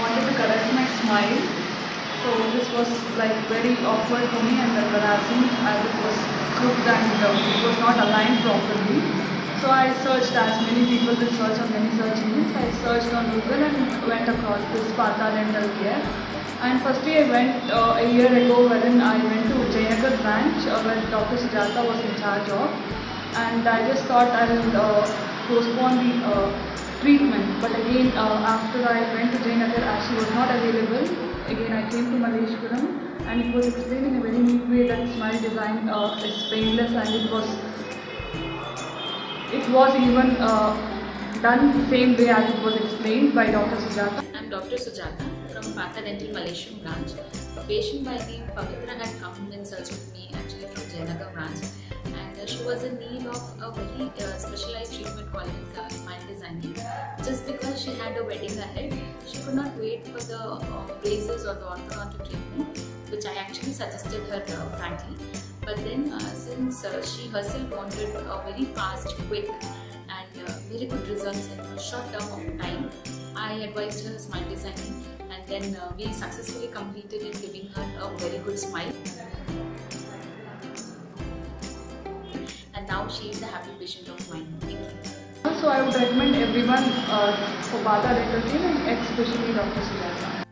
wanted to correct my smile. So this was like very awkward for me and embarrassing as it was crooked and uh, it was not aligned properly. So I searched as many people will search on many search engines. I searched on Google and went across this Partha Dental Care. And firstly I went uh, a year ago wherein I went to Jayanagar branch uh, where Dr. Sujata was in charge of. And I just thought I will uh, postpone the uh, treatment. But again, uh, after I went to Jayanagar as she was not available, again I came to Malleshwaram and it was explained in a very neat way that smile design uh, is painless and it was it was even uh, done the same way as it was explained by Dr. Sujata. I'm Dr. Sujata from Partha Dental Malaysian branch. A patient by name Pavitra had come in search of me actually from Jayanagar branch and uh, she was in need of a very uh, specialized treatment called uh, designing. Just because she had a wedding ahead, she could not wait for the uh, braces or the orthodontic treatment which I actually suggested her uh, frankly. But then uh, since uh, she herself wanted a very fast, quick and uh, very good results in a short term of time, I advised her smile designing and then we successfully completed in giving her a very good smile. And now she is a happy patient of mine. So I would recommend everyone uh, for Bata Dental Care and especially Dr. Sujata.